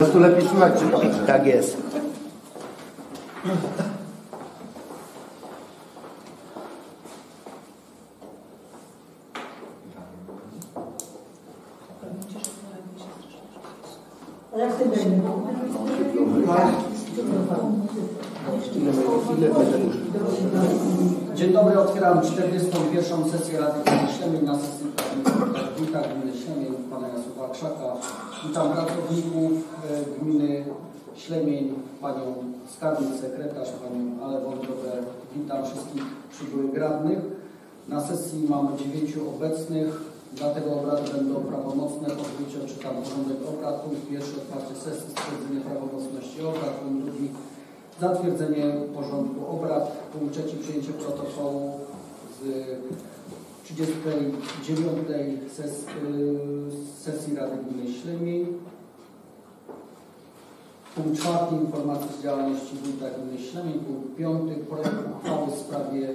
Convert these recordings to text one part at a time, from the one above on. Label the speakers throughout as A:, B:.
A: Po prostu lepiej słychać czy?
B: Tak jest.
C: A jak ty będzie?
D: Dzień dobry, otwieram 41. sesję Rady Gminy Ślemień na sesji Gminy Ślemień, pana Jasława Krzaka. Witam pracowników e, Gminy Ślemień, panią skarbnik, sekretarz, panią Ale. Witam wszystkich przybyłych radnych. Na sesji mamy dziewięciu obecnych, dlatego obrady będą prawomocne. Pozwólcie, odczytam porządek obrad. Punkt pierwszy, otwarcie sesji, stwierdzenie prawomocności obrad. Punkt drugi, Zatwierdzenie porządku obrad. Punkt trzeci przyjęcie protokołu z 39 ses, y, sesji Rady Gminy Ślemień. Punkt czwarty informacje z działalności Wójta Gminy Ślemień. Punkt piąty projekt uchwały w sprawie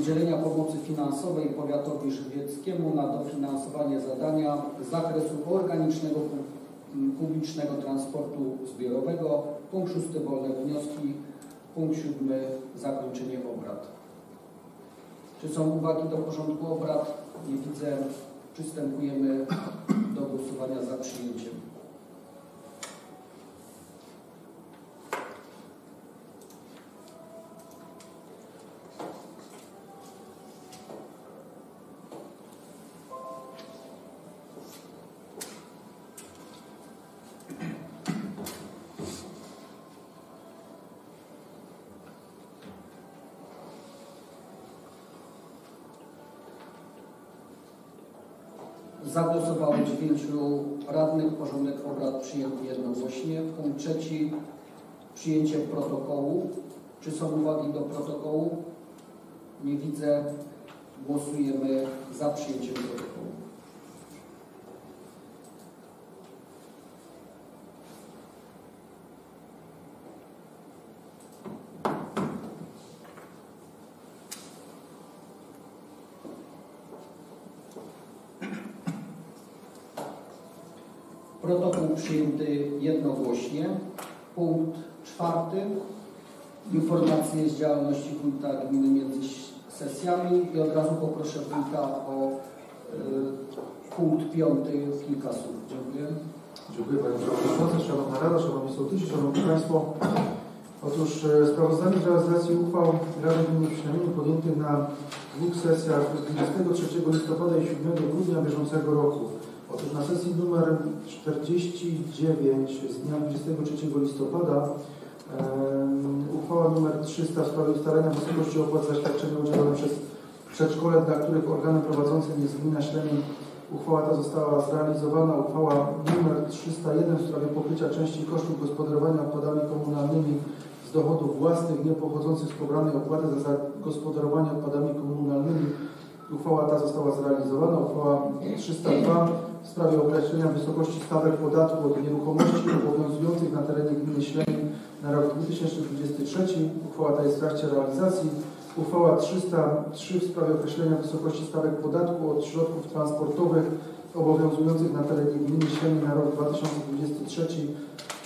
D: udzielenia pomocy finansowej powiatowi żywieckiemu na dofinansowanie zadania z zakresu organicznego pu- publicznego transportu zbiorowego. Punkt szósty wolne wnioski. Punkt siódmy zakończenie obrad. Czy są uwagi do porządku obrad? Nie widzę. Przystępujemy do głosowania za przyjęciem. Zagłosowało dziewięciu radnych. Porządek obrad przyjęty jednogłośnie. Punkt trzeci. Przyjęcie protokołu. Czy są uwagi do protokołu? Nie widzę. Głosujemy za przyjęciem protokołu. Protokół przyjęty jednogłośnie. Punkt czwarty. Informacje z działalności wójta gminy między sesjami i od razu poproszę wójta o y, punkt piąty kilka słów. Dziękuję.
E: Dziękuję Panie Przewodniczący, Szanowna Rada, Szanowni Sołtysi, Szanowni Państwo. Otóż e, sprawozdanie z realizacji uchwał Rady Gminy Ślemieniu podjętych na dwóch sesjach 23 listopada i 7 grudnia bieżącego roku. Otóż na sesji numer 49 z dnia 23 listopada uchwała numer 300 w sprawie ustalenia wysokości opłat za świadczenia udzielone przez przedszkole, dla których organem prowadzącym jest Gmina Ślemień Uchwała ta została zrealizowana. Uchwała nr 301 w sprawie pokrycia części kosztów gospodarowania odpadami komunalnymi z dochodów własnych niepochodzących z pobranej opłaty za zagospodarowanie odpadami komunalnymi. Uchwała ta została zrealizowana. Uchwała 302 w sprawie określenia wysokości stawek podatku od nieruchomości obowiązujących na terenie gminy Ślemień na rok 2023. Uchwała ta jest w trakcie realizacji. Uchwała 303 w sprawie określenia wysokości stawek podatku od środków transportowych obowiązujących na terenie gminy Ślemień na rok 2023.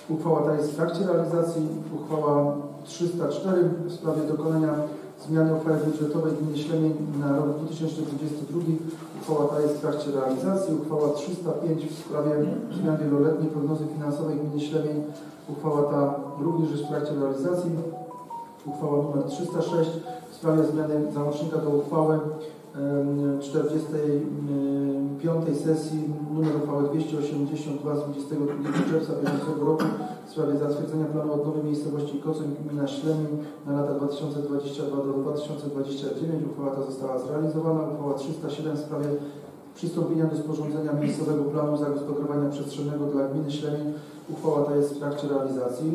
E: Uchwała ta jest w trakcie realizacji. Uchwała 304 w sprawie dokonania zmiany uchwały budżetowej gminy Ślemień na rok 2022. Uchwała ta jest w trakcie realizacji. Uchwała 305 w sprawie zmian wieloletniej prognozy finansowej gminy Ślemień. Uchwała ta również jest w trakcie realizacji. Uchwała nr 306 w sprawie zmiany załącznika do uchwały 45 sesji numer uchwały 282 z 22 czerwca bieżącego roku w sprawie zatwierdzenia planu odnowy miejscowości Kocoń gmina Ślemień na lata 2022 do 2029. Uchwała ta została zrealizowana. Uchwała 307 w sprawie przystąpienia do sporządzenia miejscowego planu zagospodarowania przestrzennego dla gminy Ślemień. Uchwała ta jest w trakcie realizacji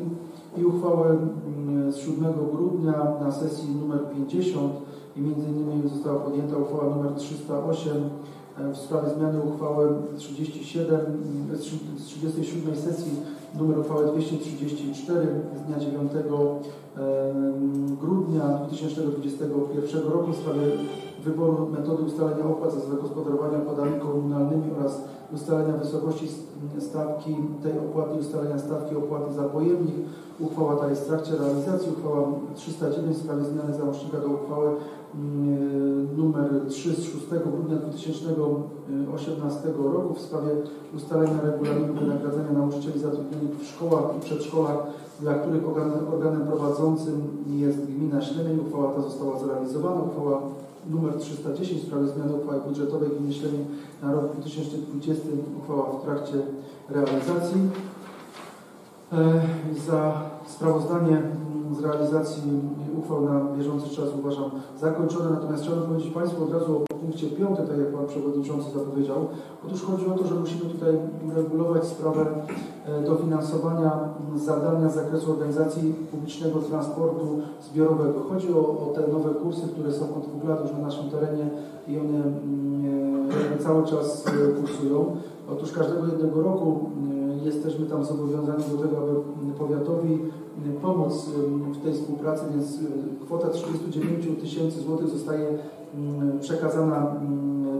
E: i uchwałę mm, z 7 grudnia na sesji numer 50 i między innymi została podjęta uchwała numer 308 e, w sprawie zmiany uchwały 37 mm, z trzy- z 37 sesji numer uchwały 234 z dnia 9 em, grudnia 2021 roku w sprawie wyboru metody ustalenia opłat za zagospodarowanie odpadami komunalnymi oraz ustalenia wysokości stawki tej opłaty i ustalenia stawki opłaty za pojemnik. Uchwała ta jest w trakcie realizacji. Uchwała 309 w sprawie zmiany załącznika do uchwały mm, numer 3 z 6 grudnia 2018 roku w sprawie ustalenia regulaminu wynagradzania nauczycieli zatrudnionych w szkołach i przedszkolach, dla których organem, prowadzącym jest gmina Ślemień. Uchwała ta została zrealizowana. Uchwała numer 310 w sprawie zmiany uchwały budżetowej gminy Ślemień na rok 2020. Uchwała w trakcie realizacji. E, Za sprawozdanie z realizacji uchwał na bieżący czas uważam zakończone. Natomiast chciałbym powiedzieć Państwu od razu punkcie piątym, tak jak Pan Przewodniczący zapowiedział. Otóż chodzi o to, że musimy tutaj uregulować sprawę e, dofinansowania zadania z zakresu organizacji publicznego transportu zbiorowego. Chodzi o, o te nowe kursy, które są od dwóch lat już na naszym terenie i one e, cały czas e, kursują. Otóż każdego jednego roku jesteśmy tam zobowiązani do tego, aby powiatowi y, pomóc y, w tej współpracy, więc y, kwota 39 tysięcy złotych zostaje y, przekazana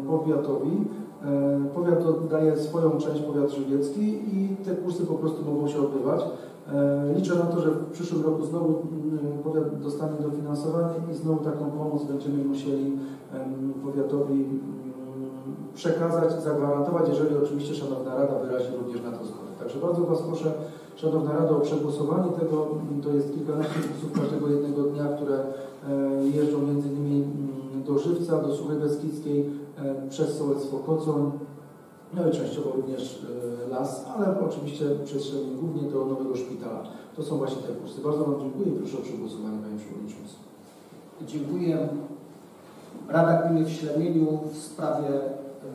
E: powiatowi. Y, Powiat oddaje swoją część, powiat żywiecki i te kursy po prostu mogą się odbywać. Y, Liczę na to, że w przyszłym roku znowu powiat dostanie dofinansowanie i znowu taką pomoc będziemy musieli powiatowi przekazać, zagwarantować, jeżeli oczywiście Szanowna Rada wyrazi również na to zgodę. Także bardzo Was proszę, Szanowna Rada, o przegłosowanie tego. To jest kilkanaście kursów każdego jednego dnia, które e, jeżdżą innymi mm, do Żywca, do Suchej Beskidzkiej, e, przez Sołectwo Kocoń, no i częściowo również e, Las, ale oczywiście Ślemień głównie do Nowego Szpitala. To są właśnie te kursy. Bardzo Wam dziękuję i proszę o przegłosowanie, Panie Przewodniczący.
D: Dziękuję. Rada Gminy w Ślemieniu w sprawie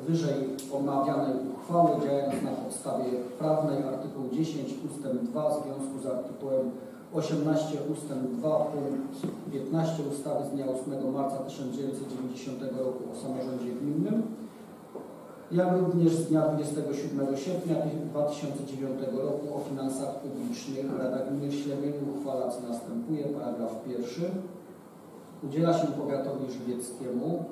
D: wyżej omawianej uchwały działając na podstawie prawnej artykuł 10 ustęp 2 w związku z artykułem 18 ustęp 2 punkt 15 ustawy z dnia 8 marca 1990 roku o samorządzie gminnym jak również z dnia 27 sierpnia 2009 roku o finansach publicznych Rada Gminy w Ślemieniu uchwala co następuje. Paragraf pierwszy. Udziela się powiatowi żywieckiemu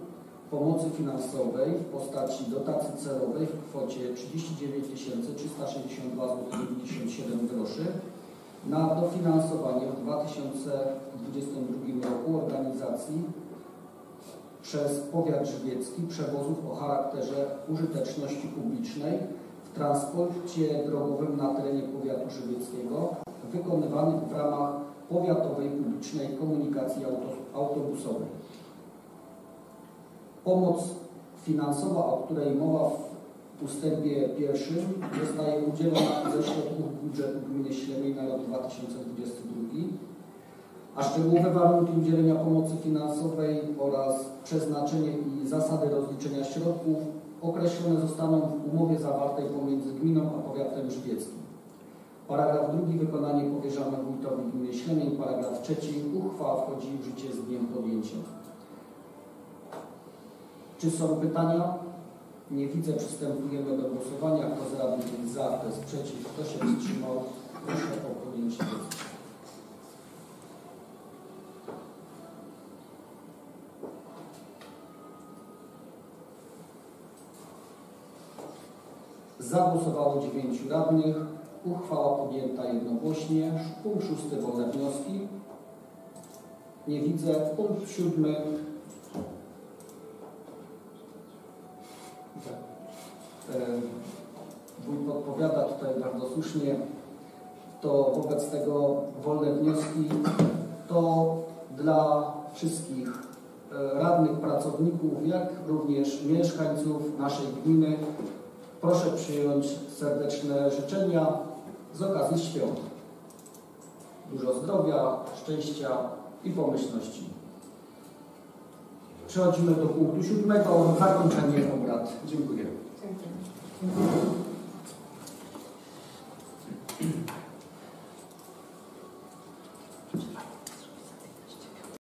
D: pomocy finansowej w postaci dotacji celowej w kwocie 39 362 zł 97 groszy na dofinansowanie w 2022 roku organizacji przez powiat żywiecki przewozów o charakterze użyteczności publicznej w transporcie drogowym na terenie powiatu żywieckiego wykonywanych w ramach powiatowej publicznej komunikacji auto- autobusowej. Pomoc finansowa, o której mowa w ustępie pierwszym, zostaje udzielona ze środków budżetu gminy Ślemień na rok 2022, a szczegółowe warunki udzielenia pomocy finansowej oraz przeznaczenie i zasady rozliczenia środków określone zostaną w umowie zawartej pomiędzy gminą a powiatem żywieckim. Paragraf drugi. Wykonanie powierzamy wójtowi gminy Ślemień. Paragraf trzeci. Uchwała wchodzi w życie z dniem podjęcia. Czy są pytania? Nie widzę. Przystępujemy do głosowania. Kto za, za, kto jest przeciw, kto się wstrzymał. Proszę o podjęcie głosu. Zagłosowało 9 radnych. Uchwała podjęta jednogłośnie. Punkt 6 wolne wnioski. Nie widzę. Punkt 7 podpowiada tutaj bardzo słusznie. To wobec tego wolne wnioski to dla wszystkich e, radnych, pracowników, jak również mieszkańców naszej gminy. Proszę przyjąć serdeczne życzenia z okazji świąt. Dużo zdrowia, szczęścia i pomyślności. Przechodzimy do punktu siódmego, zakończenie obrad. Dziękuję.